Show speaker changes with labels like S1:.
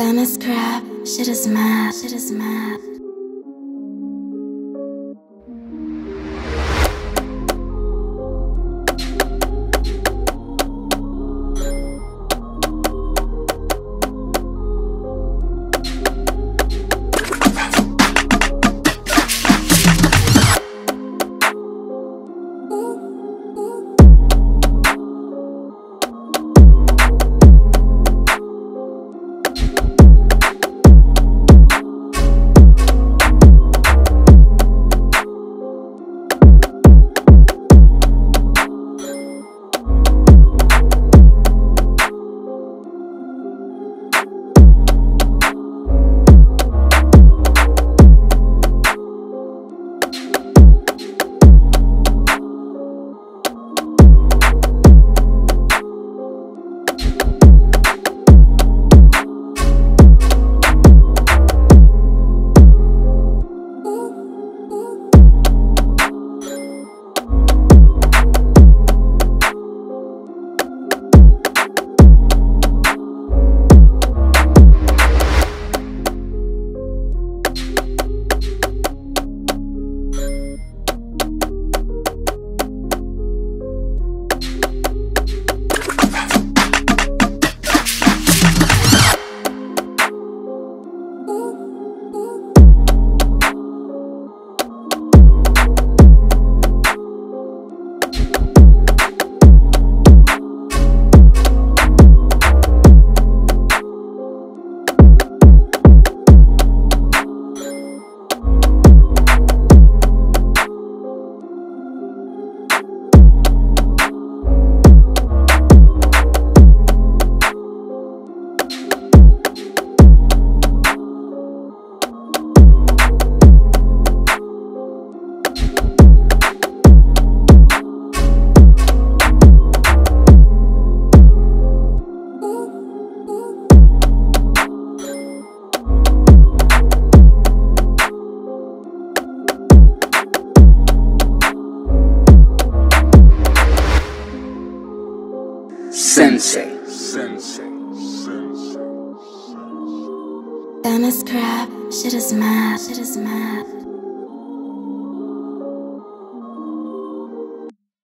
S1: Dennis crap, shit is mad, shit is mad.
S2: Sensei.
S3: Sensei. Sensei.
S1: Dennis crap, shit is mad, shit is mad.